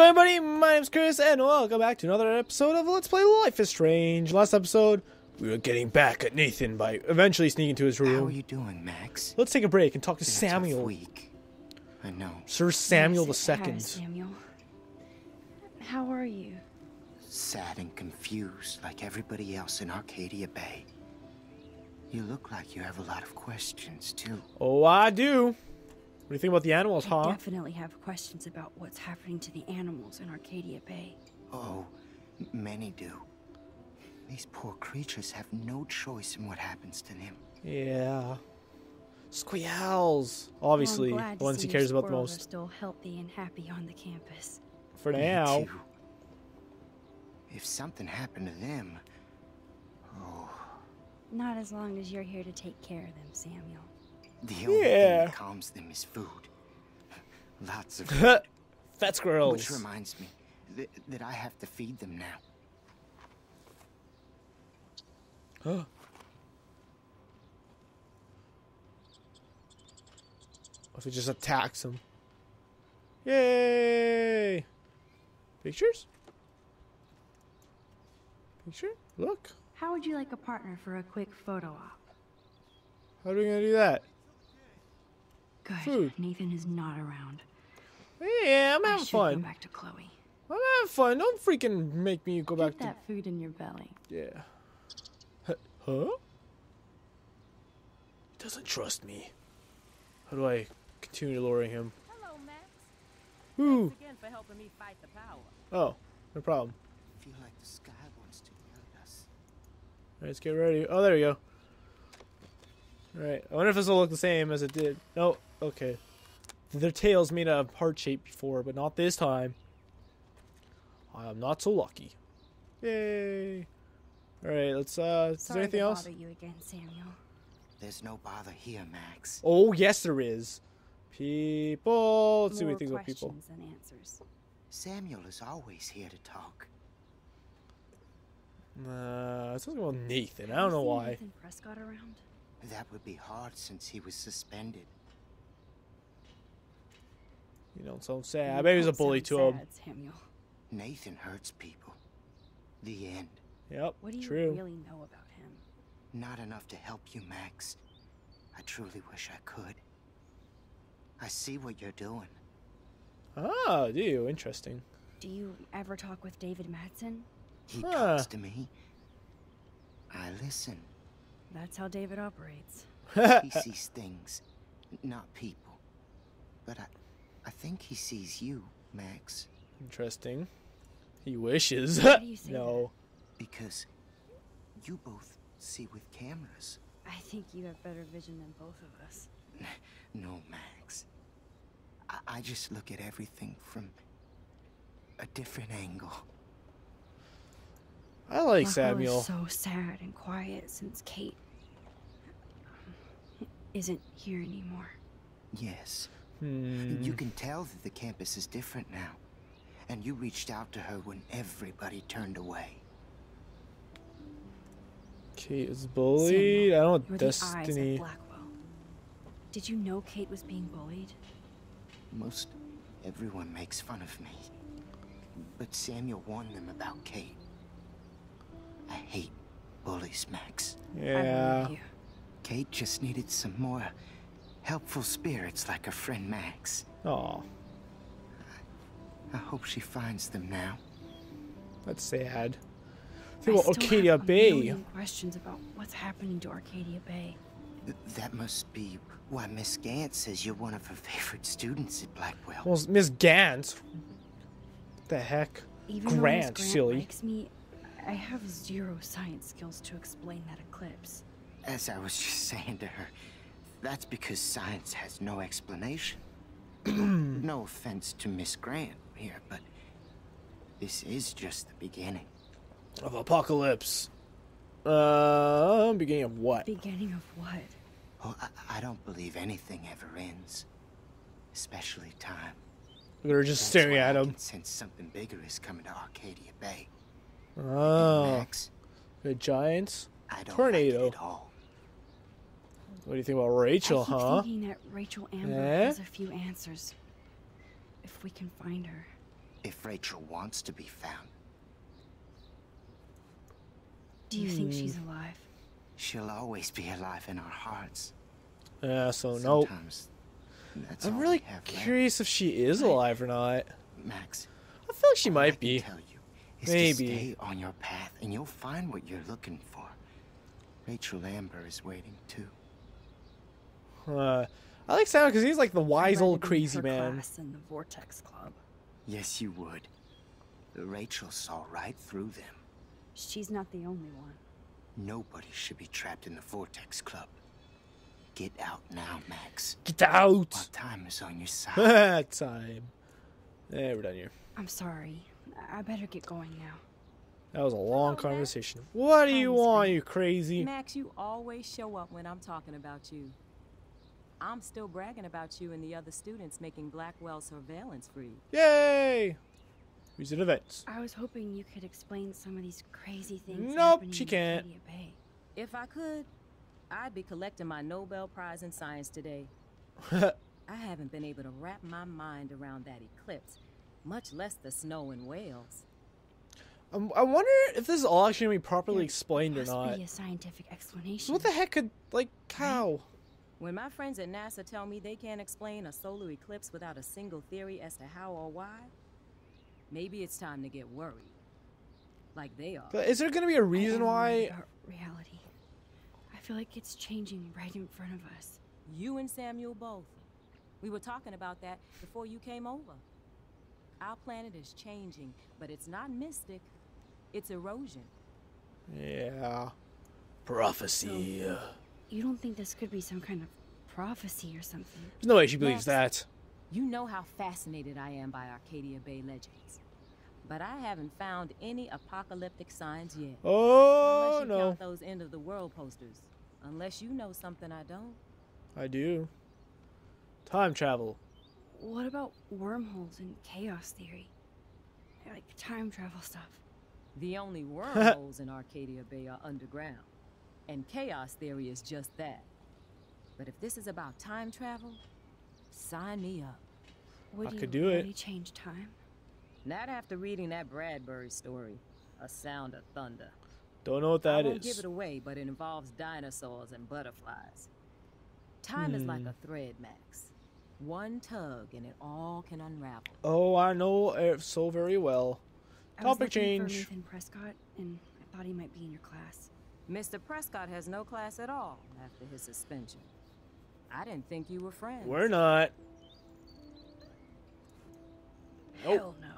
going, everybody? My name's Chris, and welcome back to another episode of Let's Play Life is Strange. Last episode, we were getting back at Nathan by eventually sneaking into his room. How are you doing, Max? Let's take a break and talk to Been a Samuel. week. I know. Sir Samuel the Yes, it Second. Samuel. How are you? Sad and confused like everybody else in Arcadia Bay. You look like you have a lot of questions, too. Oh, I do. What do you think about the animals, I huh? definitely have questions about what's happening to the animals in Arcadia Bay. Oh, many do. These poor creatures have no choice in what happens to them. Yeah. Squeals. Obviously, well, I'm glad the to ones see he your cares about the squirrels Are most. still healthy and happy on the campus. For Me now. too. If something happened to them, oh, Not as long as you're here to take care of them, Samuel. The only thing Yeah. that calms them is food. Lots of food. Fat squirrels. Which reminds me th- that I have to feed them now. Huh? If it just attacks them? Yay! Pictures? Picture? Look. How would you like a partner for a quick photo op? How are we gonna do that? Good. Food. Nathan is not around. Yeah, I'm having I having should go back to Chloe. I'm having fun. Don't freaking make me go back Get to. that food in your belly. Yeah. Huh? Huh? He doesn't trust me. How do I continue luring him? Hello, Max. Ooh. Thanks again for helping me fight the power. Oh, no problem. I feel like the sky wants to yell at us. Alright, let's get ready. Oh, there we go. Alright, I wonder if this will look the same as it did. No, okay. Their tails made a heart shape before, but not this time. I'm not so lucky. Yay! Alright, let's, uh, is there Sorry anything to else? bother you again, Samuel. There's no bother here, Max. Oh, yes, there is. People. Let's see what More he thinks about people. questions than answers. Samuel is always here to talk. Uh, it's something about Nathan. I don't you know seen why. Nathan Prescott around? That would be hard since he was suspended. You don't sound sad. I You bet he was a bully to him. Samuel. Nathan hurts people. The end. Yep, What do you true. really know about him? Not enough to help you, Max. I truly wish I could. I see what you're doing. Ah, do you? Interesting. Do you ever talk with David Madsen? He Huh. talks to me. I listen. That's how David operates. He sees things, not people. But I, I think he sees you, Max. Interesting. He wishes. Why do you say no. Because you both see with cameras. I think you have better vision than both of us. No, Max. I, I just look at everything from a different angle. I like Rocco Samuel. is so sad and quiet since Kate isn't here anymore. Yes. Hmm. You can tell that the campus is different now. And you reached out to her when everybody turned away. Kate is bullied. I don't know You're the eyes Destiny. of Blackwell. Did you know Kate was being bullied? Most everyone makes fun of me. But Samuel warned them about Kate. I hate bullies, Max. Yeah. Kate just needed some more helpful spirits like her friend Max. Aw, I hope she finds them now. that's sad. I Think about still Arcadia have a Bay. million questions about what's happening to Arcadia Bay. That must be why Miss Grant says you're one of her favorite students at Blackwell. Well, Miss Grant. What the heck? Even Grant, Grant silly. likes me, I have zero science skills to explain that eclipse. As I was just saying to her, that's because science has no explanation. no offense to Miss Grant here, but this is just the beginning. Of apocalypse. Uh, beginning of what? Beginning of what? Oh, I, I don't believe anything ever ends, especially time. They're just That's staring why at I him. can sense something bigger is coming to Arcadia Bay. Oh, Max, the giants. I don't Tornado. like it at all. What do you think about Rachel, I keep huh? thinking that Rachel Amber Eh? has a few answers. If we can find her. if Rachel wants to be found, Do you think she's alive? she'll always be alive in our hearts. Yeah, so nope. Sometimes that's I'm really we have left. curious if she is alive or not. Max, I feel like she all I might can be. Tell you is Maybe. to stay on your path and you'll find what you're looking for. Rachel Amber is waiting too. Uh, I like Sam because he's like the wise old crazy her man. class in the Vortex Club. Yes, you would. Rachel saw right through them. She's not the only one. Nobody should be trapped in the Vortex Club. Get out now, Max. Get out! While time is on your side. Time. Yeah, we're done here. I'm sorry. I I better get going now. That was a long Max. conversation. What do you want, you crazy? Max, you always show up when I'm talking about you. I'm still bragging about you and the other students making Blackwell surveillance free. Yay! Recent events. I was hoping you could explain some of these crazy things. Nope, she can't. Bay. If I could, I'd be collecting my Nobel Prize in Science today. I haven't been able to wrap my mind around that eclipse, much less the snow in Wales. Um, I wonder if this is all actually gonna be properly There explained or must not. be a scientific explanation. What the heck could like cow? When my friends at NASA tell me they can't explain a solar eclipse without a single theory as to how or why, maybe it's time to get worried. Like they are. But is there gonna be a reason am worried why? about reality. I feel like it's changing right in front of us. You and Samuel both. We were talking about that before you came over. Our planet is changing, but it's not mystic. It's erosion. Yeah. Prophecy. There's You don't think this could be some kind of prophecy or something? There's no way she believes Max. that. You know how fascinated I am by Arcadia Bay legends. But I haven't found any apocalyptic signs yet. Oh unless you no, count those end of the world posters. Unless you know something I don't. I do. Time travel. What about wormholes and chaos theory? Like time travel stuff. The only wormholes in Arcadia Bay are underground. And chaos theory is just that. But if this is about time travel, sign me up. Would I you could do it. really change time? Not after reading that Bradbury story, A Sound of Thunder. Don't know what I won't give it away, but it involves dinosaurs and butterflies. Time is like Hmm. a thread, Max. One tug and it all can unravel. Oh, I know it so very well. I was Topic looking for change. Nathan Prescott, and I thought he might be in your class. Mr. Prescott has no class at all after his suspension. I didn't think you were friends. We're not. Nope. Hell no.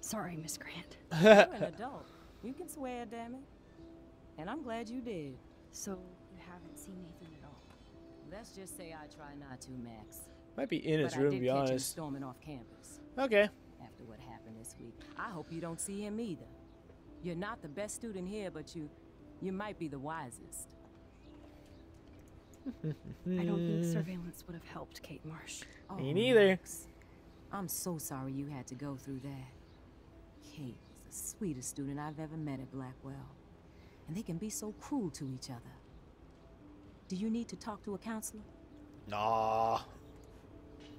Sorry, Miss Grant. You're an adult. You can swear, damn it. And I'm glad you did. So you haven't seen Nathan at all? Let's just say I try not to, Max. Might be in his but I room, did to be catch him honest. storming off campus Okay. after what happened this week. I hope you don't see him either. You're not the best student here, but you, you might be the wisest. I don't think surveillance would have helped Kate Marsh. Oh, Me neither. Max. I'm so sorry you had to go through that. Kate was the sweetest student I've ever met at Blackwell. And they can be so cruel to each other. Do you need to talk to a counselor? Nah.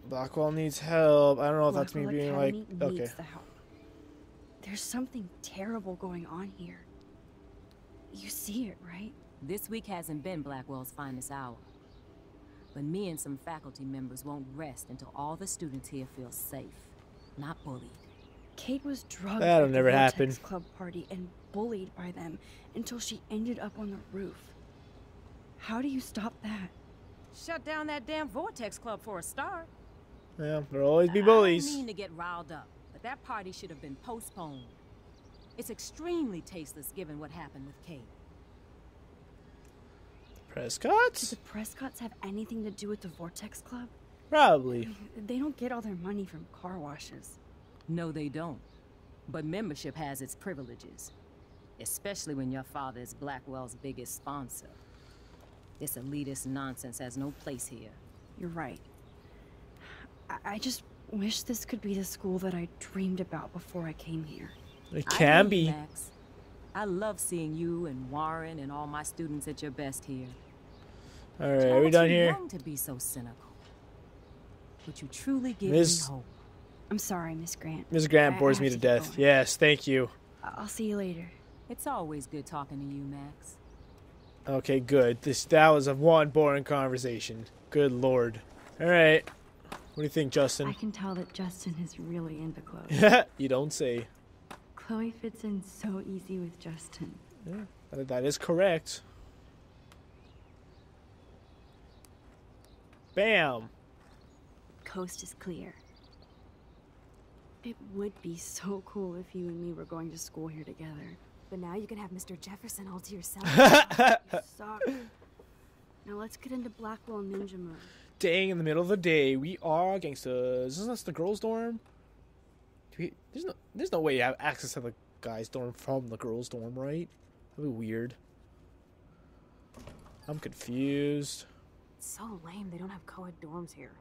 Blackwell needs help. I don't know if that's me Blackwell being Academy like, okay. the help. There's something terrible going on here. You see it, right? This week hasn't been Blackwell's finest hour. But me and some faculty members won't rest until all the students here feel safe, not bullied. Kate was drugged That'll at the never Vortex happen. Club party and bullied by them until she ended up on the roof. How do you stop that? Shut down that damn Vortex Club for a start. Yeah, there'll always be bullies. I bullies. don't mean to get riled up, but that party should have been postponed. It's extremely tasteless given what happened with Kate. Do Prescott's? the Prescotts have anything to do with the Vortex Club? Probably. They don't get all their money from car washes. No, they don't. But membership has its privileges, especially when your father is Blackwell's biggest sponsor. This elitist nonsense has no place here. You're right. I, I just wish this could be the school that I dreamed about before I came here. It can hear you, be. Max. I love seeing you and Warren and all my students at your best here. Alright, Y'all are we too done here? young to be so cynical. But you truly give Miss- me hope. I'm sorry, Miss Grant. Miss Grant I- I bores me to to death. going. Yes, thank you. I- I'll see you later. It's always good talking to you, Max. Okay, good. This that was a one boring conversation. Good lord. All right. What do you think, Justin? I can tell that Justin is really into Chloe. you don't say. Chloe fits in so easy with Justin. That- That is correct. Bam. Coast is clear. It would be so cool if you and me were going to school here together. But now you can have Mr. Jefferson all to yourself. You suck. now let's get into Blackwell Ninja mode. Dang, in the middle of the day, we are gangsters. Isn't this the girls' dorm? Do we, there's no, there's no way you have access to the guys' dorm from the girls' dorm, right? That'd be weird. I'm confused. It's so lame they don't have co-ed dorms here.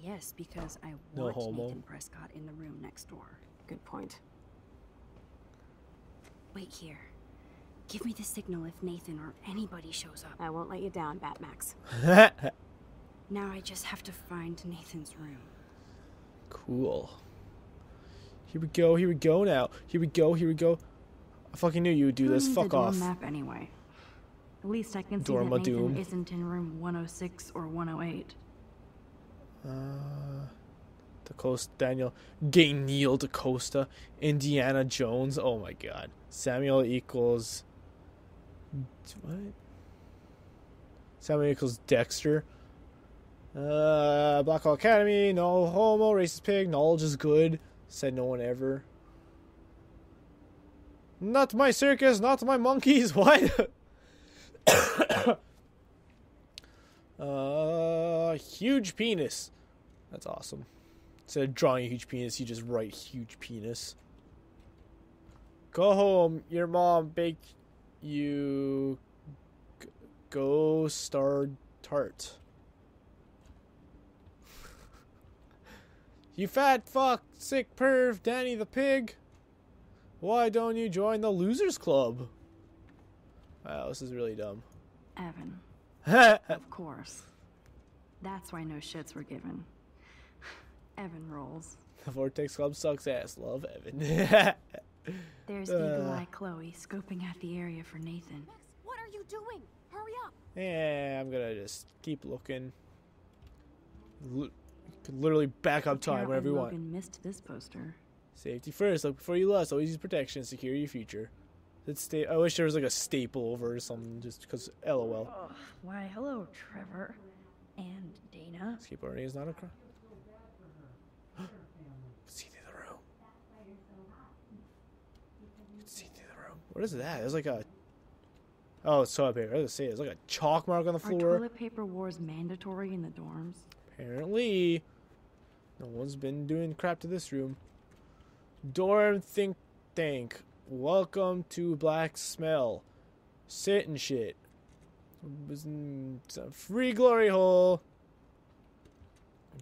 Yes, because I No watched homo. Nathan Prescott in the room next door. Good point. Wait here. Give me the signal if Nathan or anybody shows up. I won't let you down, Batmax. Now I just have to find Nathan's room. cool. Here we go. Here we go now. Here we go. Here we go. I fucking knew you would do this. Fuck dorm off. map anyway. At least I can see Dorma that Nathan Doom. isn't in room 106 or 108. Uh, the coast Daniel, Gay Neil DaCosta, Indiana Jones. Oh my god. Samuel equals. What? Samuel equals Dexter. Uh, Blackhawk Academy, no homo, racist pig, knowledge is good. Said no one ever. Not my circus, not my monkeys. What? uh, huge penis. That's awesome. Instead of drawing a huge penis, you just write huge penis. Go home. Your mom baked you go star tart. You fat fuck, sick perv, Danny the pig. Why don't you join the losers club? Wow, this is really dumb. Evan, of course. That's why no shits were given. Evan rolls. the Vortex Club sucks ass. Love Evan. There's Uh. Eagle Eye Chloe scoping out the area for Nathan. Max, what are you doing? Hurry up! Yeah, I'm gonna just keep looking. L- could literally back up time whenever you want. Logan missed this poster. Safety first. Look before you lust. Always use protection. Secure your future. Let's stay. I wish there was like a staple over or something, just because. LOL. Oh, why, hello, Trevor. And Dana. Escape learning is not a crime. see through the room. Can see through the room. What is that? It's like a. Oh, it's toilet paper. I was gonna say it's like a chalk mark on the floor. Are toilet paper wars mandatory in the dorms? Apparently, no one's been doing crap to this room. Dorm think tank. Welcome to Black Smell. Sit and shit. Was it's a Free glory hole.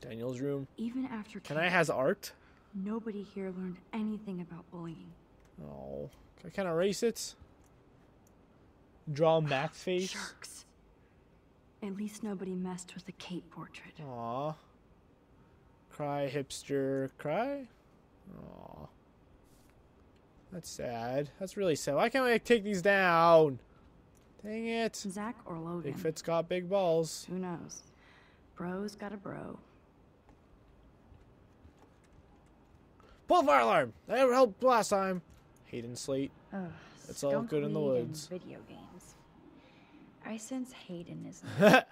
Daniel's room. Even after Can I has art? nobody here learned anything about bullying. Oh, can I kind of erase it? Draw Max face. Sharks. At least nobody messed with the Kate portrait. Aw. Cry, hipster, cry? Aw. That's sad. That's really sad. Why can't I take these down? Dang it. Zach or Logan? Big Fit's got big balls. Who knows? Bro's got a bro. Pull fire alarm! That helped last time. Hayden Slate. Ugh, It's all good in the woods. Video games. I sense Hayden is.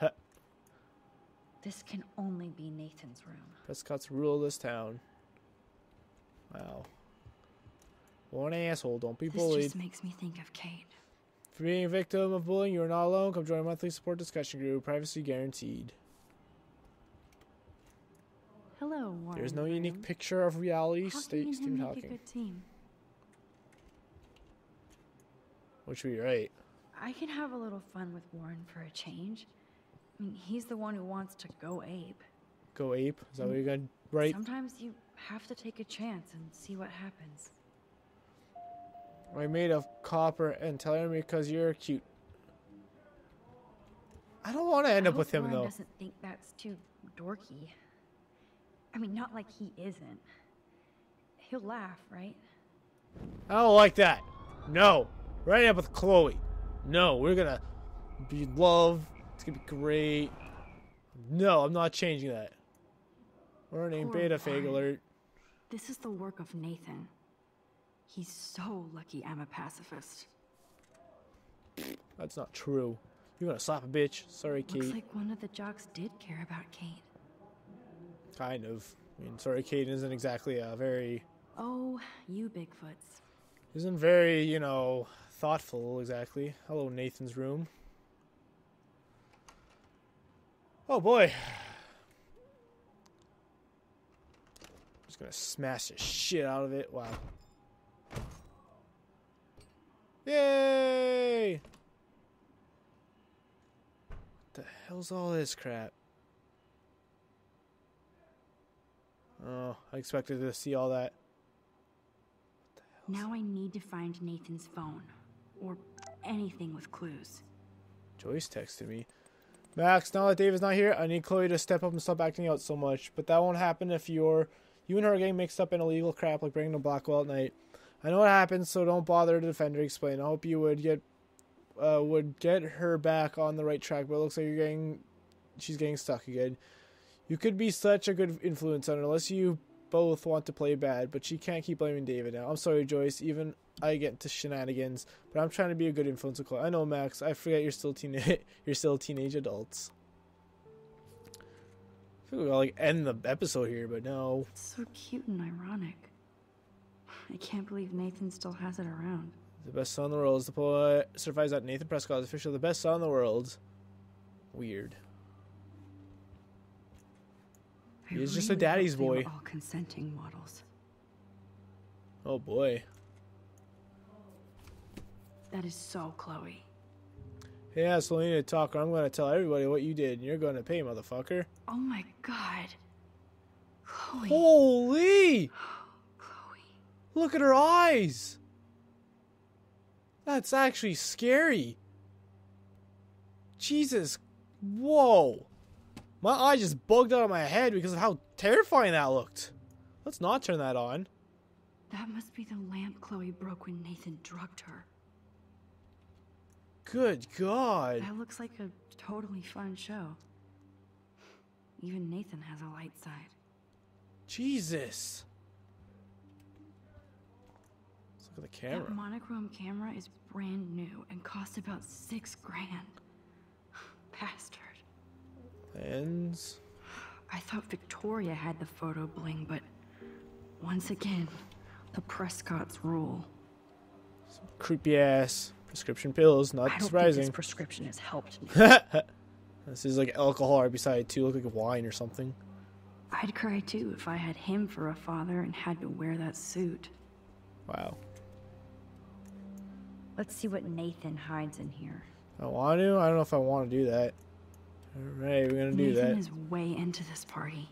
this can only be Nathan's room. Prescott's rule this town. Wow. One asshole. Don't be This bullied. just makes me think of Kate. For being a victim of bullying, you are not alone. Come join our monthly support discussion group. Privacy guaranteed. Hello, Warren. There's no unique picture of reality. Hockey Stay, and stay him make a talking. good team. Which would be right. I can have a little fun with Warren for a change. I mean, he's the one who wants to go ape. Go ape. Is that what you're gonna write? Sometimes you have to take a chance and see what happens. I'm made of copper and telling me because you're cute. I don't want to end I up with him Warren though. doesn't think that's too dorky. I mean, not like he isn't. He'll laugh, right? I don't like that. No. Right up with Chloe. No, we're gonna be love. It's gonna be great. No, I'm not changing that. Warning, beta fake alert. This is the work of Nathan. He's so lucky I'm a pacifist. That's not true. You're gonna slap a bitch. Sorry, Kate. Looks like one of the jocks did care about Kate. Kind of. I mean, sorry, Kate isn't exactly a very Oh, you Bigfoots. Isn't very, you know, thoughtful exactly. Hello, Nathan's room. Oh boy. I'm Just gonna smash the shit out of it. Wow. Yay! What the hell's all this crap? Oh, I expected to see all that. Now I need to find Nathan's phone. Or anything with clues. Joyce texted me. Max, now that Dave is not here, I need Chloe to step up and stop acting out so much. But that won't happen if you're you and her getting mixed up in illegal crap like bringing to Blackwell at night. I know what happened, so don't bother to defend or explain. I hope you would get uh, would get her back on the right track, but it looks like you're getting she's getting stuck again. You could be such a good influence on her unless you both want to play bad, but she can't keep blaming David now. I'm sorry, Joyce. Even I get into shenanigans, but I'm trying to be a good influence. I know, Max. I forget you're still teen. you're still teenage adults. I like I'll like end the episode here, but no. It's so cute and ironic. I can't believe Nathan still has it around. The best son in the world is the poet certifies that Nathan Prescott is officially the best son in the world. Weird. He's just a daddy's hope they were boy. all consenting models. Oh boy. That is so Chloe. Yeah, so we need to talk, or I'm going to tell everybody what you did, and you're going to pay, motherfucker. Oh my god. Chloe. Holy! Chloe. Look at her eyes. That's actually scary. Jesus. Whoa. My eye just bugged out of my head because of how terrifying that looked. Let's not turn that on. That must be the lamp Chloe broke when Nathan drugged her. Good God. That looks like a totally fun show. Even Nathan has a light side. Jesus. Let's look at the camera. That monochrome camera is brand new and costs about six grand. Bastard. Lens. I thought Victoria had the photo bling, but once again, the Prescotts rule. Creepy ass. Prescription pills. Not I don't think surprising. this prescription has helped me. this is like alcohol right beside it too. Look like wine or something. I'd cry too if I had him for a father and had to wear that suit. Wow. Let's see what Nathan hides in here. I want to. I don't know if I want to do that. All right, we're gonna do Nathan that. is way into this party.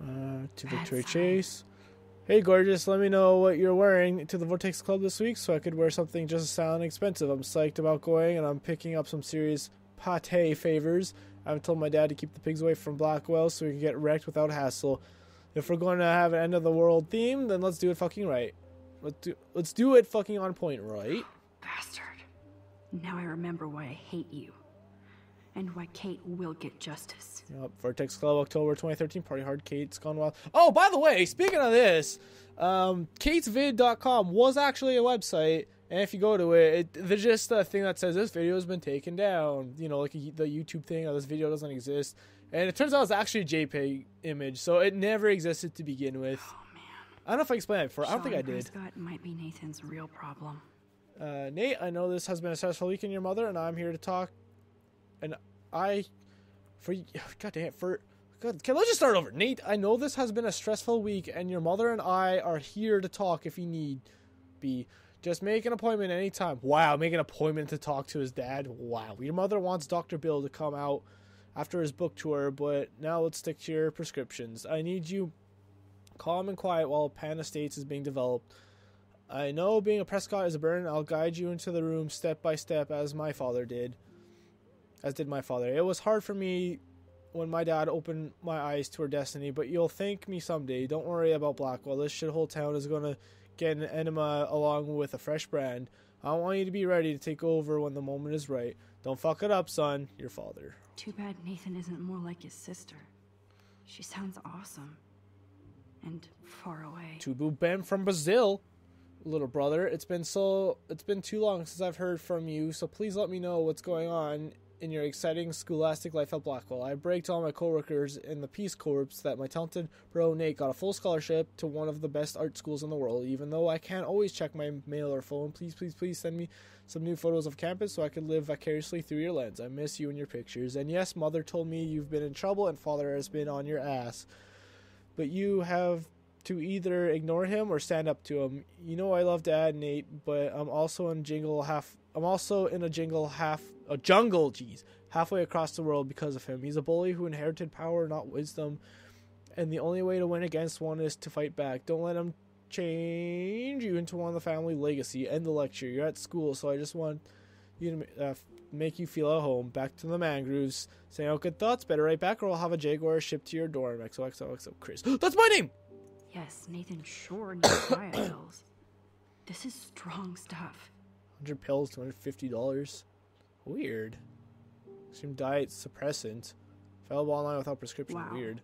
Uh, to Bad Victory sign. Chase. Hey, gorgeous. Let me know what you're wearing to the Vortex Club this week, so I could wear something just as sound and expensive. I'm psyched about going, and I'm picking up some serious pate favors. I've told my dad to keep the pigs away from Blackwell, so we can get wrecked without hassle. If we're going to have an end of the world theme, then let's do it fucking right. Let's do let's do it fucking on point, right? Bastard. Now I remember why I hate you. And why Kate will get justice. Yep, Vortex Club, October 2013, Party Hard, Kate's Gone Wild. Oh, by the way, speaking of this, um, katesvid.com was actually a website, and if you go to it, it there's just a thing that says this video has been taken down. You know, like a, the YouTube thing, or this video doesn't exist. And it turns out it's actually a JPEG image, so it never existed to begin with. Oh man. I don't know if I explained that before. I don't think I did. Prescott might be Nathan's real problem. Uh, Nate, I know this has been a stressful week in your mother, and I'm here to talk. And I, for God damn, for God, let's just start over. Nate, I know this has been a stressful week, and your mother and I are here to talk if you need be. Just make an appointment anytime. Wow, make an appointment to talk to his dad. Wow, your mother wants Dr. Bill to come out after his book tour, but now let's stick to your prescriptions. I need you calm and quiet while Pan Estates is being developed. I know being a Prescott is a burden. I'll guide you into the room step by step as my father did. As did my father. It was hard for me when my dad opened my eyes to her destiny, but you'll thank me someday. Don't worry about Blackwell. This shithole town is gonna get an enema along with a fresh brand. I want you to be ready to take over when the moment is right. Don't fuck it up, son. Your father. Too bad Nathan isn't more like his sister. She sounds awesome. And far away. Tubu Ben from Brazil. Little brother, it's been so it's been too long since I've heard from you, so please let me know what's going on in your exciting scholastic life at Blackwell. I braked all my coworkers in the Peace Corps that my talented bro Nate got a full scholarship to one of the best art schools in the world. Even though I can't always check my mail or phone, please, please, please send me some new photos of campus so I can live vicariously through your lens. I miss you and your pictures. And yes, mother told me you've been in trouble and father has been on your ass. But you have to either ignore him or stand up to him. You know I love Dad, Nate, but I'm also in jingle half. I'm also in a jingle half a jungle, jeez, halfway across the world because of him. He's a bully who inherited power, not wisdom, and the only way to win against one is to fight back. Don't let him change you into one of the family legacy. End the lecture. You're at school, so I just want you to uh, make you feel at home. Back to the mangroves. Saying out good thoughts. Better write back, or I'll have a jaguar shipped to your dorm. XOXOXO Chris. That's my name. Yes, Nathan sure needs pills. This is strong stuff. 100 pills, $250. Weird. Extreme diet suppressant. Available online without prescription. Wow. Weird.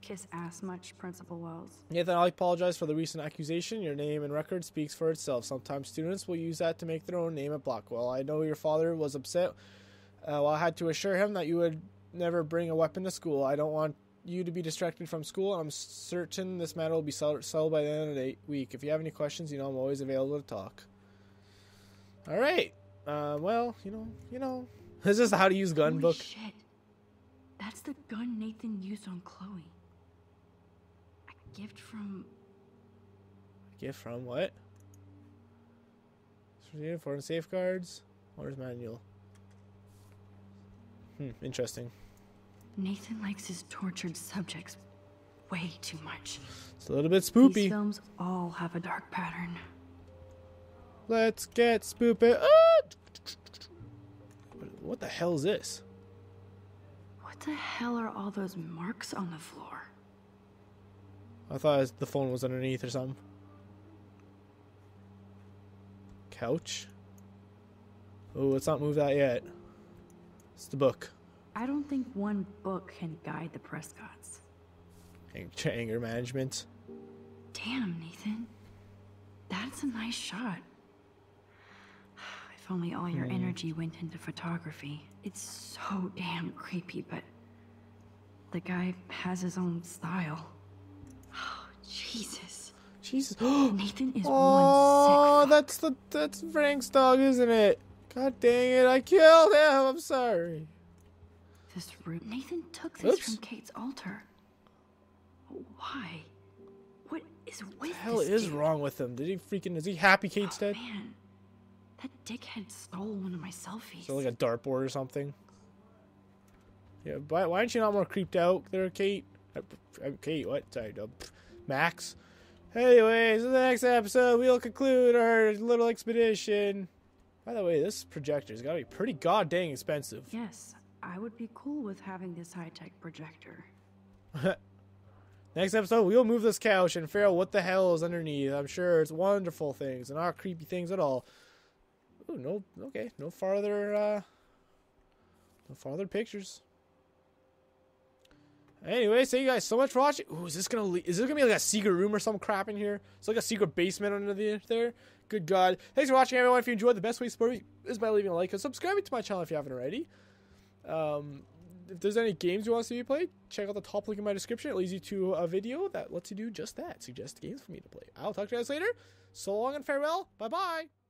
Kiss ass much, Principal Wells. Nathan, I apologize for the recent accusation. Your name and record speaks for itself. Sometimes students will use that to make their own name at Blackwell. I know your father was upset. Uh, well, I had to assure him that you would never bring a weapon to school. I don't want you to be distracted from school, and I'm certain this matter will be settled settled by the end of the week. If you have any questions, you know I'm always available to talk. All right. Uh, well, you know, you know, this is how to use gun Holy book. shit. That's the gun Nathan used on Chloe. A gift from A Gift from what? Uniform safeguards. Owner's manual. Hmm, interesting. Nathan likes his tortured subjects way too much. It's a little bit spoopy. These films all have a dark pattern. Let's get spoopy. Ah! What- the hell is this? What the hell are all those marks on the floor? I thought the phone was underneath or something. Couch. Oh, let's not move that yet. It's the book. I don't think one book can guide the Prescotts. Ang- Anger management. Damn, Nathan. That's a nice shot. Only all your energy went into photography. It's so damn creepy, but the guy has his own style. Oh, Jesus. Jesus. Nathan is Oh, one sick. that's the that's Frank's dog, isn't it? God dang it! I killed him. I'm sorry. This room. Nathan took this Oops. from Kate's altar. Why? What is with What the hell is dude? wrong with him? Did he freaking? Is he happy Kate's Oh, dead? man, that dickhead stole one of my selfies. So like a dartboard or something. Yeah, why, why aren't you not more creeped out there, Kate? Uh, uh, Kate, what? Sorry, uh, Max. Anyways, in the next episode, we'll conclude our little expedition. By the way, this projector's got to be pretty goddamn expensive. Yes, I would be cool with having this high-tech projector. Next episode, we'll move this couch and figure out what the hell is underneath. I'm sure it's wonderful things and not creepy things at all. Ooh, no, okay, no farther, uh, no farther pictures. Anyway, thank you guys so much for watching. Ooh, is this gonna le- is this gonna be like a secret room or some crap in here? It's like a secret basement under the, there. Good God! Thanks for watching, everyone. If you enjoyed, the best way to support me is by leaving a like and subscribing to my channel if you haven't already. Um, if there's any games you want to see me play, check out the top link in my description. It leads you to a video that lets you do just that. Suggest games for me to play. I'll talk to you guys later. So long and farewell. Bye bye.